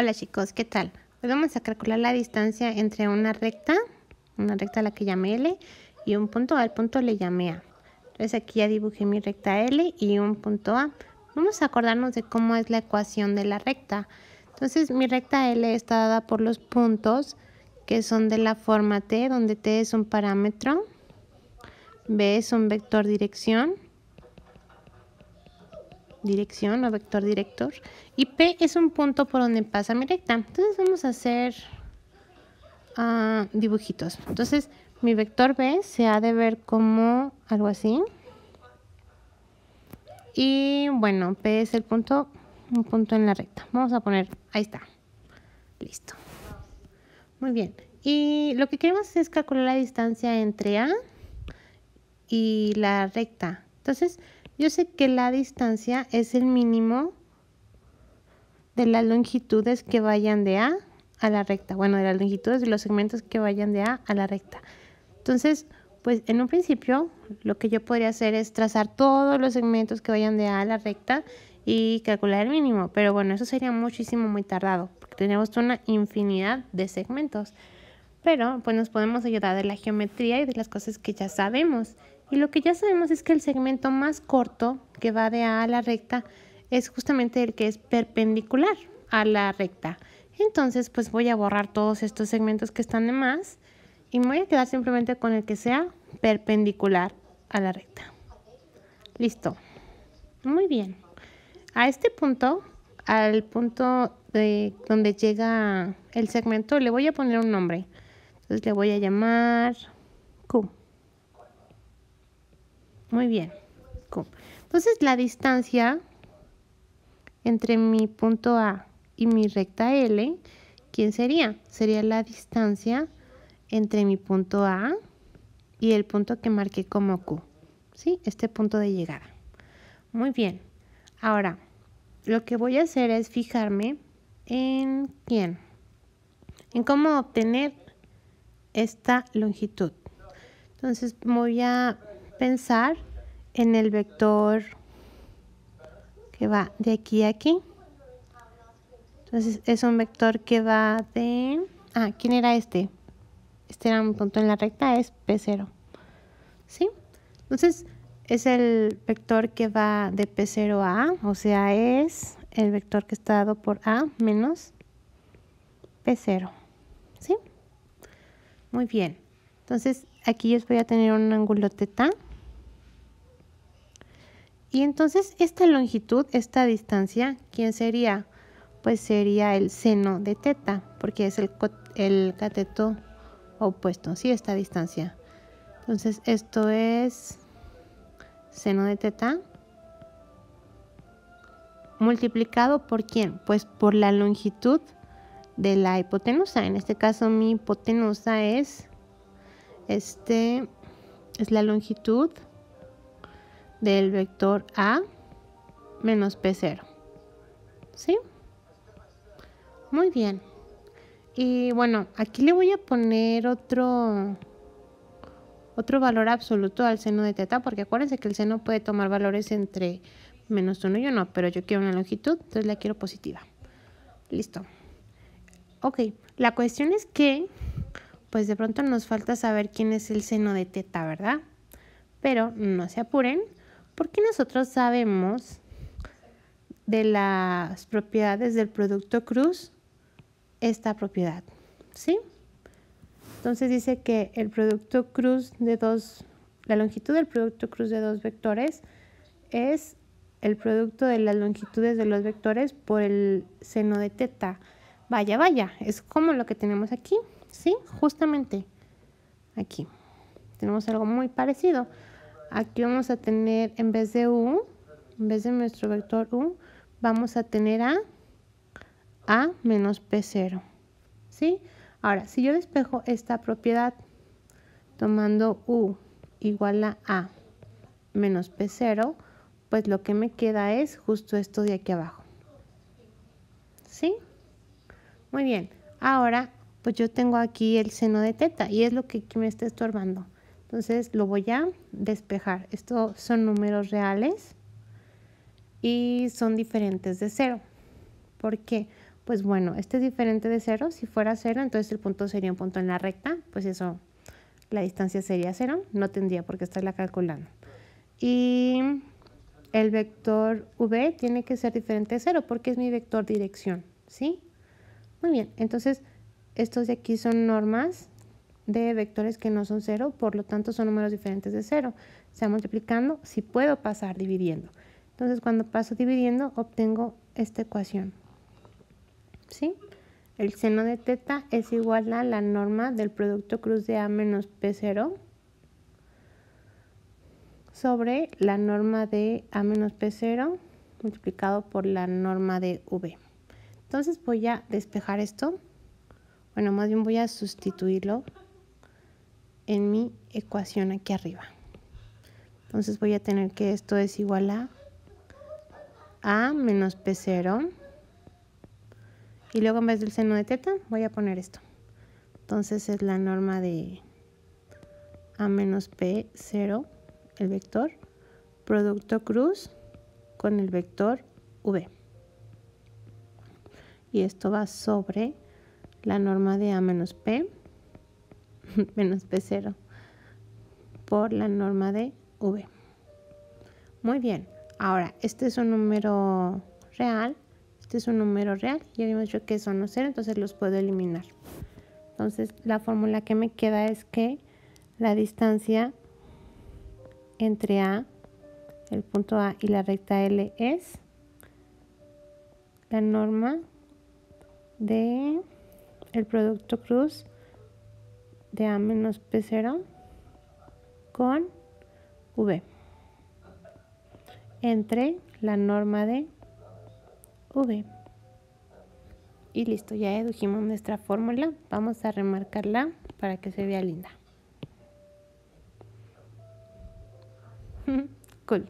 Hola chicos, ¿qué tal? Hoy vamos a calcular la distancia entre una recta, una recta a la que llamé L, y un punto A, al punto le llamé A. Entonces aquí ya dibujé mi recta L y un punto A. Vamos a acordarnos de cómo es la ecuación de la recta. Entonces mi recta L está dada por los puntos que son de la forma T, donde T es un parámetro, B es un vector dirección, dirección o vector director. Y P es un punto por donde pasa mi recta. Entonces vamos a hacer uh, dibujitos. Entonces mi vector B se ha de ver como algo así. Y bueno, P es el punto, un punto en la recta. Vamos a poner, ahí está. Listo. Muy bien. Y lo que queremos es calcular la distancia entre A y la recta. Entonces, yo sé que la distancia es el mínimo de las longitudes que vayan de A a la recta. Bueno, de las longitudes de los segmentos que vayan de A a la recta. Entonces, pues en un principio lo que yo podría hacer es trazar todos los segmentos que vayan de A a la recta y calcular el mínimo. Pero bueno, eso sería muchísimo muy tardado porque tenemos una infinidad de segmentos. Pero pues nos podemos ayudar de la geometría y de las cosas que ya sabemos. Y lo que ya sabemos es que el segmento más corto que va de A a la recta es justamente el que es perpendicular a la recta. Entonces, pues voy a borrar todos estos segmentos que están de más y me voy a quedar simplemente con el que sea perpendicular a la recta. Listo. Muy bien. A este punto, al punto de donde llega el segmento, le voy a poner un nombre. Entonces le voy a llamar Q. Muy bien. Entonces la distancia entre mi punto A y mi recta L, ¿quién sería? Sería la distancia entre mi punto A y el punto que marqué como Q. ¿Sí? Este punto de llegada. Muy bien. Ahora, lo que voy a hacer es fijarme en quién. En cómo obtener esta longitud. Entonces voy a pensar en el vector que va de aquí a aquí. Entonces es un vector que va de... Ah, ¿quién era este? Este era un punto en la recta, es P0. ¿Sí? Entonces es el vector que va de P0 a A, o sea, es el vector que está dado por A menos P0. ¿Sí? Muy bien. Entonces aquí yo voy a tener un ángulo teta. Y entonces esta longitud, esta distancia, ¿quién sería? Pues sería el seno de teta, porque es el, cateto opuesto, ¿sí? Esta distancia. Entonces esto es seno de teta multiplicado por quién? Pues por la longitud de la hipotenusa. En este caso mi hipotenusa es este es la longitud del vector A menos P0. ¿Sí? Muy bien. Y bueno, aquí le voy a poner otro, otro valor absoluto al seno de teta, porque acuérdense que el seno puede tomar valores entre menos 1 y 1, pero yo quiero una longitud, entonces la quiero positiva. Listo. Ok, la cuestión es que, pues de pronto nos falta saber quién es el seno de teta, ¿verdad? Pero no se apuren, porque nosotros sabemos de las propiedades del producto cruz esta propiedad, ¿sí? Entonces dice que el producto cruz de dos, la longitud del producto cruz de dos vectores es el producto de las longitudes de los vectores por el seno de teta. Vaya, vaya, es como lo que tenemos aquí, ¿sí? Justamente aquí. Tenemos algo muy parecido. Aquí vamos a tener, en vez de u, en vez de nuestro vector u, vamos a tener a, a menos p0. ¿Sí? Ahora, si yo despejo esta propiedad tomando u igual a a menos p0, pues lo que me queda es justo esto de aquí abajo. ¿Sí? Muy bien. Ahora, pues yo tengo aquí el seno de teta y es lo que me está estorbando. Entonces lo voy a despejar. Estos son números reales y son diferentes de cero. ¿Por qué? pues bueno, este es diferente de cero. Si fuera cero, entonces el punto sería un punto en la recta, pues eso, la distancia sería cero, no tendría por qué estarla calculando. Y el vector v tiene que ser diferente de cero porque es mi vector dirección, ¿sí? Muy bien, entonces estos de aquí son normas de vectores que no son cero, por lo tanto son números diferentes de cero. Se va multiplicando, si puedo pasar dividiendo. Entonces cuando paso dividiendo obtengo esta ecuación. ¿Sí? El seno de teta es igual a la norma del producto cruz de A menos P0 sobre la norma de A menos P0 multiplicado por la norma de V. Entonces voy a despejar esto. Bueno, más bien voy a sustituirlo en mi ecuación aquí arriba. Entonces voy a tener que esto es igual a A menos P0. Y luego en vez del seno de teta voy a poner esto. Entonces es la norma de A menos P0, el vector, producto cruz con el vector V. Y esto va sobre la norma de A menos P menos P0 por la norma de V. Muy bien. Ahora, este es un número real. Este es un número real. Ya habíamos dicho que son no cero, entonces los puedo eliminar. Entonces, la fórmula que me queda es que la distancia entre A, el punto A y la recta L es la norma de el producto cruz de A menos P0 con V entre la norma de V. Y listo, ya dedujimos nuestra fórmula. Vamos a remarcarla para que se vea linda. cool.